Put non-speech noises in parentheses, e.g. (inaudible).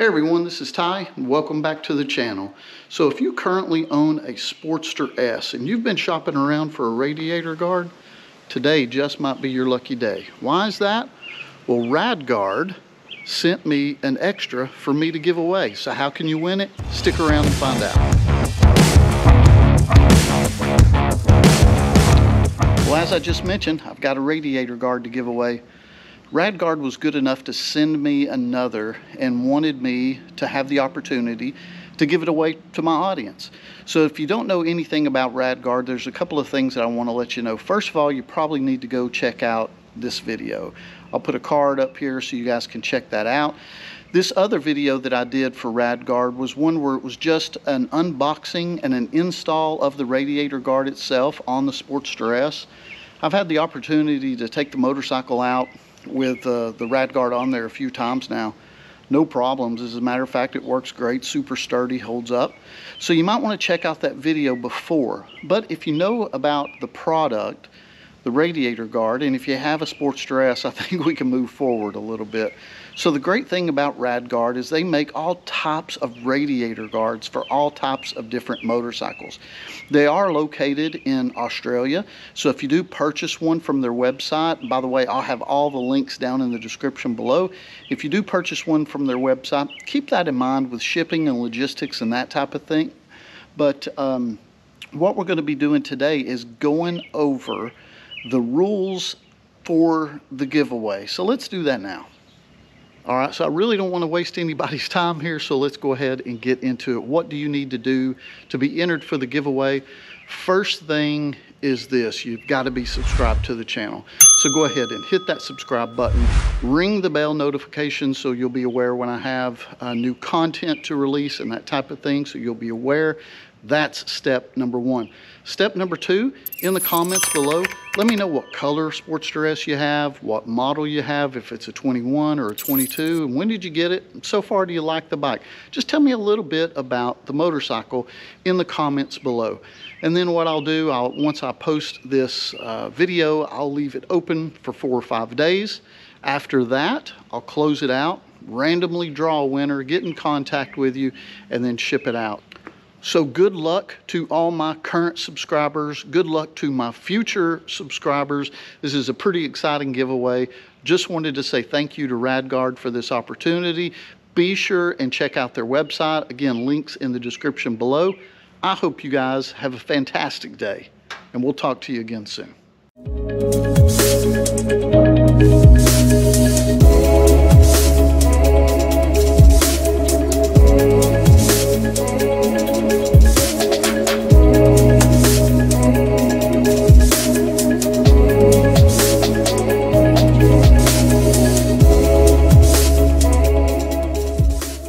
Hey everyone, this is Ty. and Welcome back to the channel. So if you currently own a Sportster S and you've been shopping around for a radiator guard, today just might be your lucky day. Why is that? Well, RadGuard sent me an extra for me to give away. So how can you win it? Stick around and find out. Well, as I just mentioned, I've got a radiator guard to give away. RadGuard was good enough to send me another and wanted me to have the opportunity to give it away to my audience. So if you don't know anything about RadGuard, there's a couple of things that I want to let you know. First of all, you probably need to go check out this video. I'll put a card up here so you guys can check that out. This other video that I did for RadGuard was one where it was just an unboxing and an install of the radiator guard itself on the Sportster S. I've had the opportunity to take the motorcycle out with uh, the RadGuard on there a few times now. No problems. As a matter of fact, it works great, super sturdy, holds up. So you might want to check out that video before. But if you know about the product, the radiator guard, and if you have a Sportster, I (laughs) think we can move forward a little bit. So the great thing about RadGuard is they make all types of radiator guards for all types of different motorcycles. They are located in Australia, so if you do purchase one from their website, by the way, I'll have all the links down in the description below. If you do purchase one from their website, keep that in mind with shipping and logistics and that type of thing. But um, what we're going to be doing today is going over the rules for the giveaway. So let's do that now. All right, so I really don't want to waste anybody's (laughs) time here, so let's go ahead and get into it. What do you need to do to be entered for the giveaway? First thing is this, you've got to be subscribed to the channel. So go ahead and hit that subscribe button, ring the bell notification so you'll be aware when I have uh, new content to release and that type of thing, so you'll be aware. That's step number one. Step number two, in the comments below, let me know what color Sportster you have, what model you have, if it's a 21 or a 22, and when did you get it? So far, do you like the bike? Just tell me a little bit about the motorcycle in the comments below. And then what I'll do, I'll once I post this uh, video, I'll leave it open for four or five days. After that, I'll close it out, randomly draw a winner, get in contact with you, and then ship it out. So good luck to all my current subscribers. Good luck to my future subscribers. This is a pretty exciting giveaway. Just wanted to say thank you to RadGuard for this opportunity. Be sure and check out their website. Again, links in the description below. I hope you guys have a fantastic day, and we'll talk to you again soon.